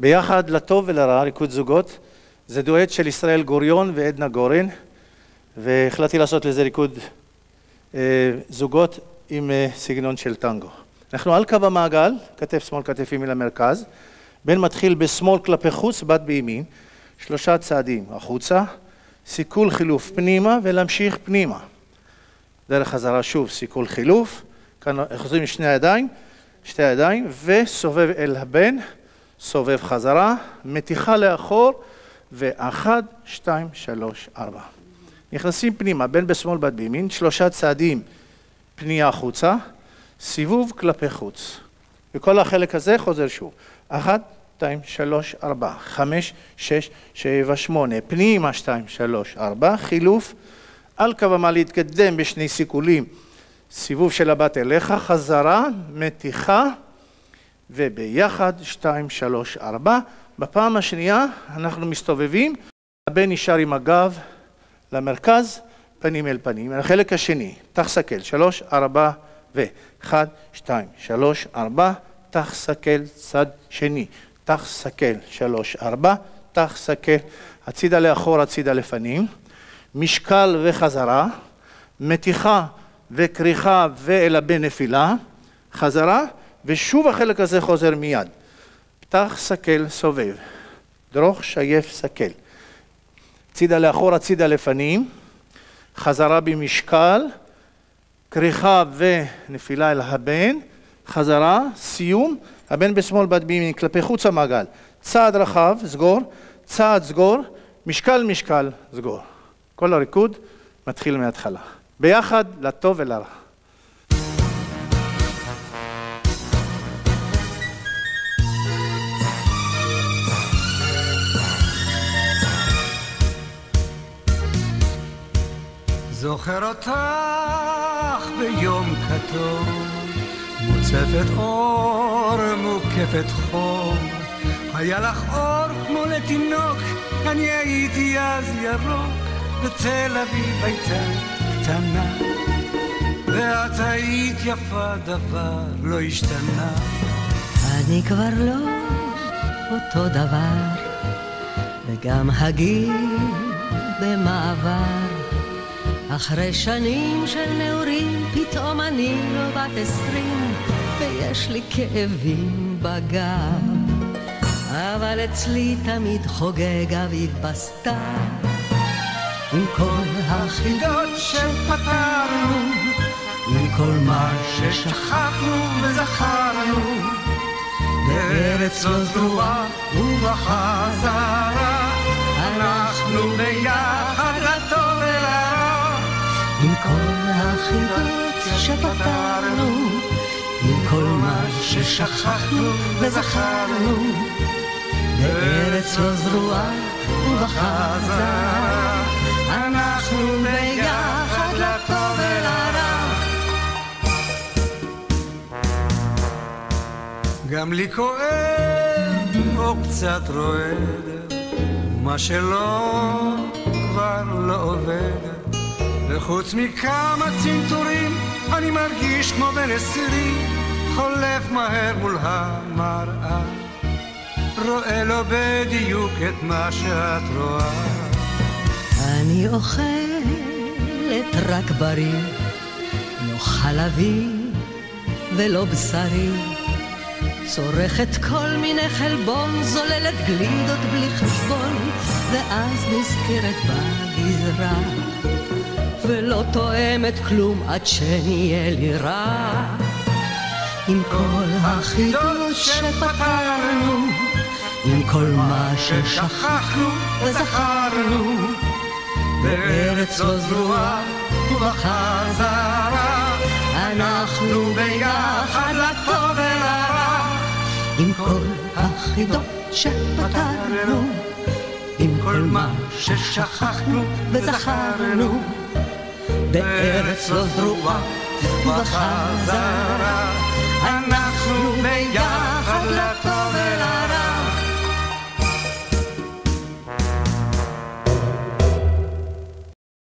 ביחד לטוב ולרע, ריקוד זוגות, זה דואט של ישראל גוריון ועדנה גורן, והחלטתי לעשות לזה ריקוד אה, זוגות עם אה, סגנון של טנגו. אנחנו על קו המעגל, כתף שמאל, כתף ימין למרכז, בן מתחיל בשמאל כלפי חוץ, בת בימין, שלושה צעדים החוצה, סיכול חילוף פנימה ולהמשיך פנימה. דרך חזרה שוב, סיכול חילוף, כאן חוזרים עם שני הידיים, שתי הידיים, וסובב אל הבן, סובב חזרה, מתיחה לאחור, ואחת, שתיים, שלוש, ארבע. נכנסים פנימה, בין בשמאל בת בימין, שלושה צעדים פנייה החוצה, סיבוב כלפי חוץ. וכל החלק הזה חוזר שוב. אחת, שתיים, שלוש, ארבע, חמש, שש, שבע, שמונה, פנימה, שתיים, שלוש, ארבע, חילוף, על קו המה להתקדם בשני סיכולים, סיבוב של הבת אליך, חזרה, מתיחה, וביחד, שתיים, שלוש, ארבע. בפעם השנייה אנחנו מסתובבים, הבן נשאר עם הגב למרכז, פנים אל פנים. החלק השני, תח סקל, שלוש, ארבע, ואחד, שתיים, שלוש, ארבע, תח סקל, צד שני. תח סקל, שלוש, ארבע, תח סקל, הצידה לאחור, הצידה לפנים, משקל וחזרה, מתיחה וכריכה ואל הבן נפילה, חזרה, ושוב החלק הזה חוזר מיד. פתח סקל סובב, דרוך שייף סקל. צידה לאחור, הצידה לפנים, חזרה במשקל, כריכה ונפילה אל הבן, חזרה, סיום, הבן בשמאל בת בימין כלפי חוץ המעגל, צעד רחב, סגור, צעד סגור, משקל משקל, סגור. כל הריקוד מתחיל מההתחלה. ביחד, לטוב ולרע. זוכר אותך ביום כתוב, מוצפת אור, מוקפת חום. היה לך אור כמו לתינוק, אני הייתי אז ירוק, ותל אביב הייתה קטנה. ואת היית יפה, דבר לא השתנה. אני כבר לא אותו דבר, וגם הגיל במעבר. אחרי שנים של נעורים, פתאום אני לא בת עשרים, ויש לי כאבים בגב. אבל אצלי תמיד חוגג אביב בסתיו, עם כל החידות שפתרנו, עם כל מה ששכחנו וזכרנו, בארץ לא זרועה ובחזרה, אנחנו ביחד החידות שפתרנו, עם כל מה ששכחנו וזכרנו. בארץ לא זרועה ובחזרה, אנחנו ביחד לטוב ולרע. גם לי כואב או קצת רועד, מה שלא כבר לא עובד. וחוץ מכמה צנתורים אני מרגיש כמו בן עשרים, חולף מהר מול המראה. רואה לו בדיוק את מה שאת רואה. אני אוכלת רק בריא, לא חלבי ולא בשרי. צורכת כל מיני חלבון, זוללת גלידות בלי חשבון, ואז נזכרת בגזרה. ולא תואמת כלום עד שנהיה לי רע. עם כל החידות שפתרנו, עם כל מה ששכחנו וזכרנו, בארץ לא זרועה ובחזרה, אנחנו ביחד לטוב ולרע, עם כל החידות שפתרנו, עם כל מה ששכחנו וזכרנו, בארץ לא זרועה לטוב